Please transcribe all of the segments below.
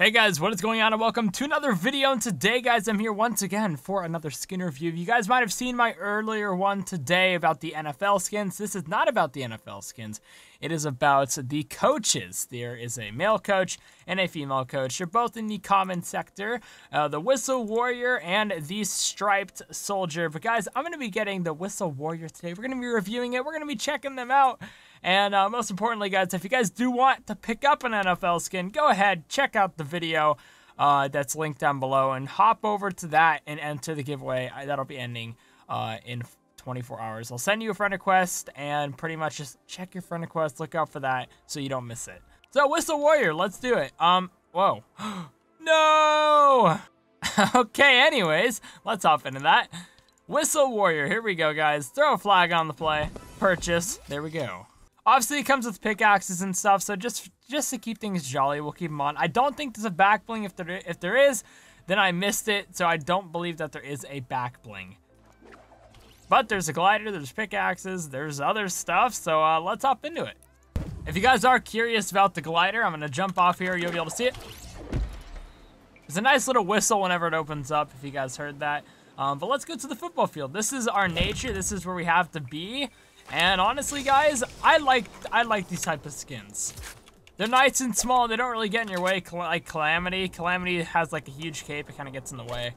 Hey guys, what is going on and welcome to another video and today guys I'm here once again for another skin review. You guys might have seen my earlier one today about the NFL skins. This is not about the NFL skins. It is about the coaches. There is a male coach and a female coach. They're both in the common sector. Uh, the Whistle Warrior and the Striped Soldier. But guys, I'm going to be getting the Whistle Warrior today. We're going to be reviewing it. We're going to be checking them out. And uh, most importantly, guys, if you guys do want to pick up an NFL skin, go ahead, check out the video uh, that's linked down below and hop over to that and enter the giveaway. That'll be ending uh, in 24 hours. I'll send you a friend request and pretty much just check your friend request. Look out for that so you don't miss it. So, Whistle Warrior, let's do it. Um, whoa. no! okay, anyways, let's hop into that. Whistle Warrior, here we go, guys. Throw a flag on the play. Purchase. There we go. Obviously, it comes with pickaxes and stuff, so just just to keep things jolly, we'll keep them on. I don't think there's a back bling. If there if there is, then I missed it, so I don't believe that there is a back bling. But there's a glider, there's pickaxes, there's other stuff, so uh, let's hop into it. If you guys are curious about the glider, I'm to jump off here. You'll be able to see it. There's a nice little whistle whenever it opens up, if you guys heard that. Um, but let's go to the football field. This is our nature. This is where we have to be. And honestly, guys, I like I like these type of skins. They're nice and small. They don't really get in your way like Calamity. Calamity has like a huge cape. It kind of gets in the way.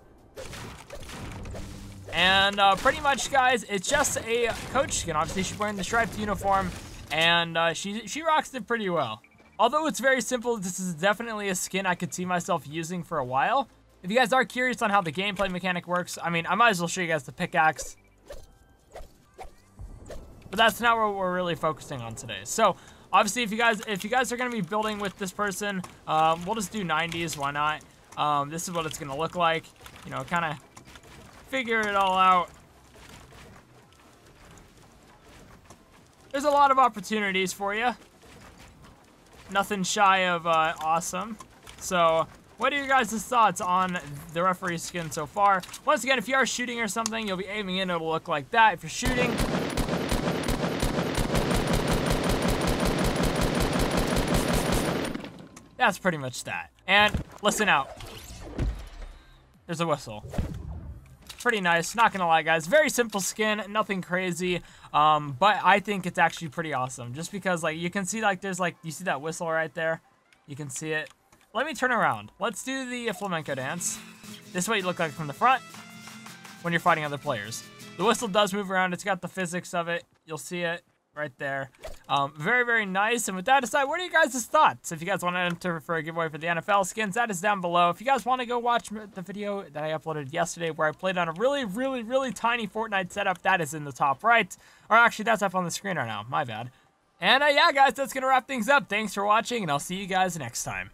And uh, pretty much, guys, it's just a coach skin. Obviously, she's wearing the striped uniform, and uh, she she rocks it pretty well. Although it's very simple, this is definitely a skin I could see myself using for a while. If you guys are curious on how the gameplay mechanic works, I mean, I might as well show you guys the pickaxe. But that's not what we're really focusing on today. So, obviously, if you guys if you guys are going to be building with this person, um, we'll just do 90s. Why not? Um, this is what it's going to look like. You know, kind of figure it all out. There's a lot of opportunities for you. Nothing shy of uh, awesome. So, what are your guys' thoughts on the referee skin so far? Once again, if you are shooting or something, you'll be aiming in, it'll look like that. If you're shooting, That's pretty much that. And listen out. There's a whistle. Pretty nice, not gonna lie, guys. Very simple skin, nothing crazy. Um, but I think it's actually pretty awesome. Just because, like, you can see, like, there's, like, you see that whistle right there? You can see it. Let me turn around. Let's do the flamenco dance. This is what you look like from the front when you're fighting other players. The whistle does move around. It's got the physics of it. You'll see it right there. Um, very, very nice. And with that aside, what are you guys' thoughts? If you guys want to enter for a giveaway for the NFL skins, that is down below. If you guys want to go watch the video that I uploaded yesterday where I played on a really, really, really tiny Fortnite setup, that is in the top right. Or actually, that's up on the screen right now. My bad. And uh, yeah, guys, that's going to wrap things up. Thanks for watching, and I'll see you guys next time.